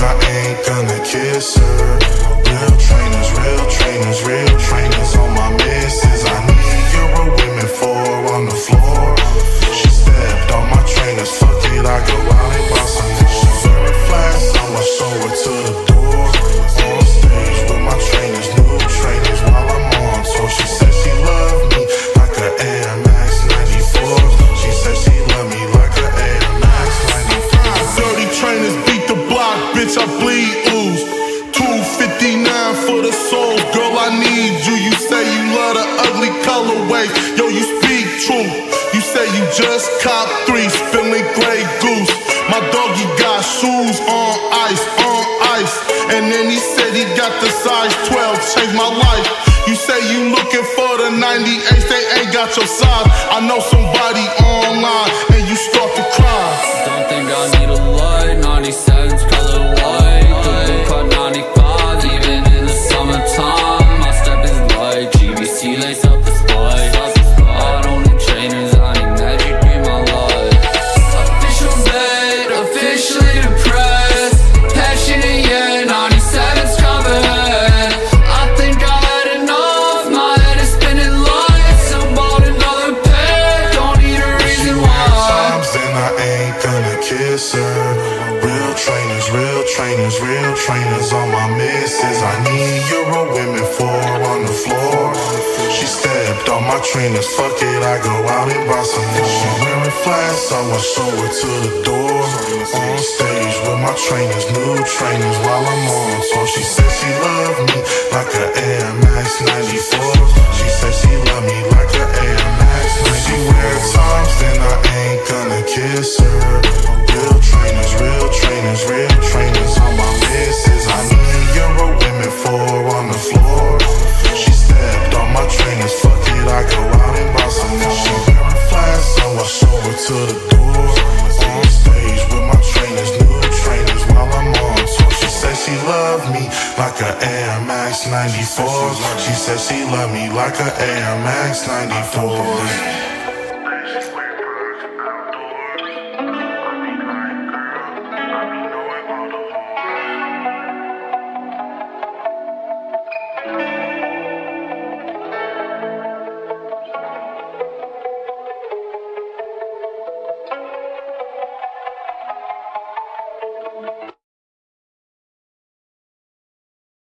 I ain't gonna kiss her. Real need you. You say you love the ugly colorways, yo, you speak truth. You say you just cop three, spilling Grey Goose. My doggy got shoes on ice, on ice. And then he said he got the size 12, changed my life. You say you looking for the 98, they ain't got your size. I know somebody online, and you start to cry. Her. Real trainers, real trainers, real trainers on my misses. I need Euro women for on the floor. She stepped on my trainers, fuck it, I go out and buy some more. She wearing flats, I'ma show her to the door. On stage with my trainers, new trainers while I'm on tour. She said like a Air Max 94. She said she loved me like a Air Max 94.